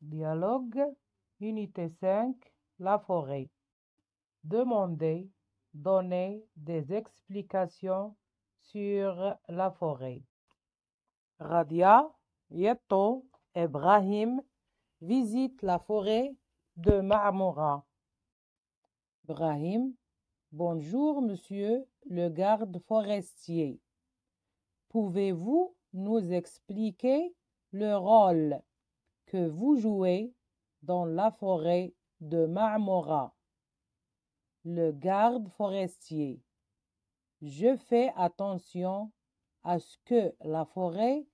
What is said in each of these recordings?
Dialogue, unité 5, la forêt. Demandez, donnez des explications sur la forêt. Radia, Yeto, Ibrahim visitent la forêt de Marmora. Ibrahim, bonjour monsieur le garde forestier. Pouvez-vous nous expliquer le rôle que vous jouez dans la forêt de Marmora? Le garde forestier. Je fais attention à ce que la forêt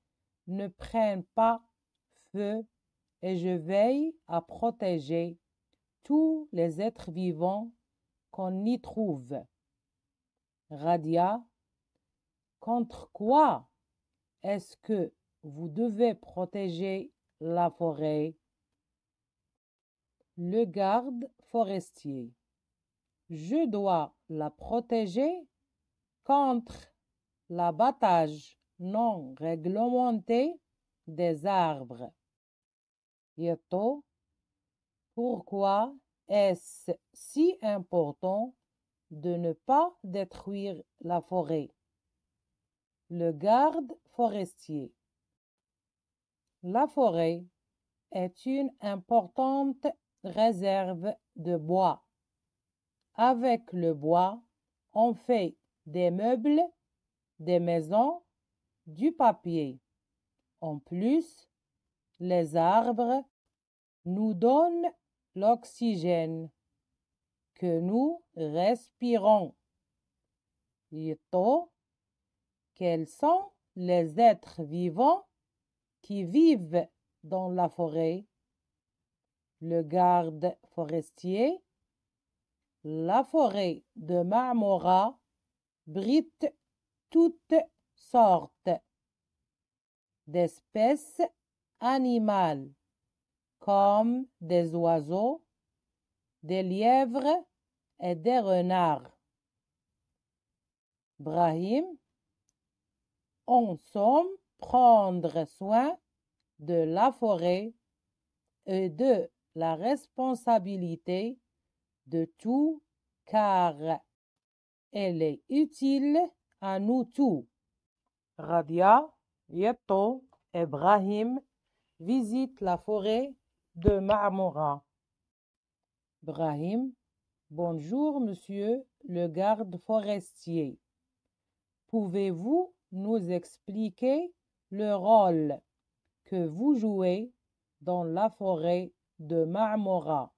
ne prenne pas feu et je veille à protéger tous les êtres vivants qu'on y trouve. Radia, contre quoi est-ce que vous devez protéger la forêt? Le garde forestier. Je dois la protéger contre l'abattage non réglementé des arbres. Yeto, pourquoi est-ce si important de ne pas détruire la forêt? Le garde forestier. La forêt est une importante réserve de bois. Avec le bois, on fait des meubles, des maisons, du papier. En plus, les arbres nous donnent l'oxygène que nous respirons. Yito, quels sont les êtres vivants qui vivent dans la forêt? Le garde forestier. La forêt de Marmora brite toutes sortes d'espèces animales comme des oiseaux, des lièvres et des renards. Brahim, on somme prendre soin de la forêt et de la responsabilité de tout car elle est utile à nous tous. Radia, Yeto, Ibrahim visitent la forêt de Marmora. Ibrahim, bonjour monsieur le garde forestier. Pouvez-vous nous expliquer le rôle que vous jouez dans la forêt de Marmora?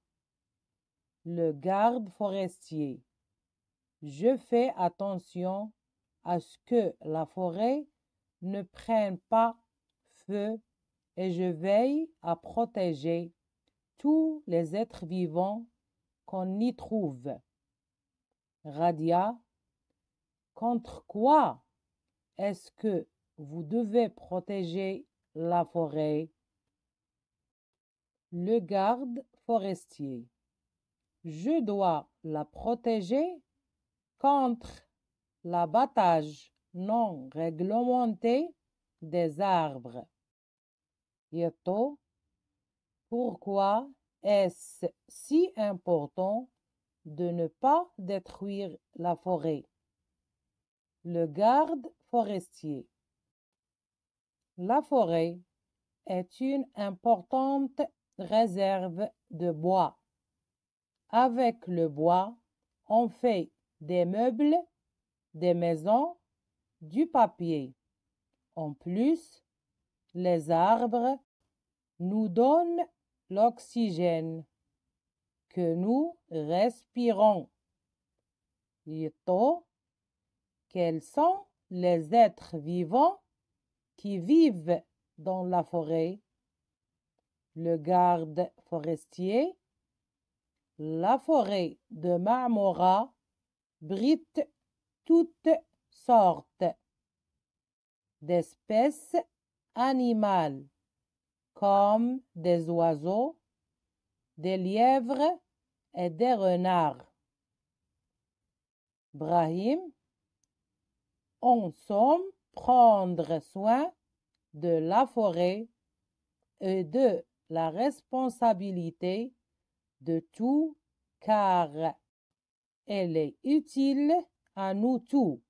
Le garde forestier. Je fais attention à ce que la forêt ne prenne pas feu et je veille à protéger tous les êtres vivants qu'on y trouve. Radia, contre quoi est-ce que vous devez protéger la forêt? Le garde forestier. Je dois la protéger contre l'abattage non réglementé des arbres. Yeto, pourquoi est-ce si important de ne pas détruire la forêt? Le garde forestier. La forêt est une importante réserve de bois. Avec le bois, on fait des meubles, des maisons, du papier. En plus, les arbres nous donnent l'oxygène que nous respirons. Yito, quels sont les êtres vivants qui vivent dans la forêt? Le garde forestier. La forêt de Marmora brite toutes sortes d'espèces animales comme des oiseaux, des lièvres et des renards. Brahim, on somme prendre soin de la forêt et de la responsabilité de tout car elle est utile à nous tous.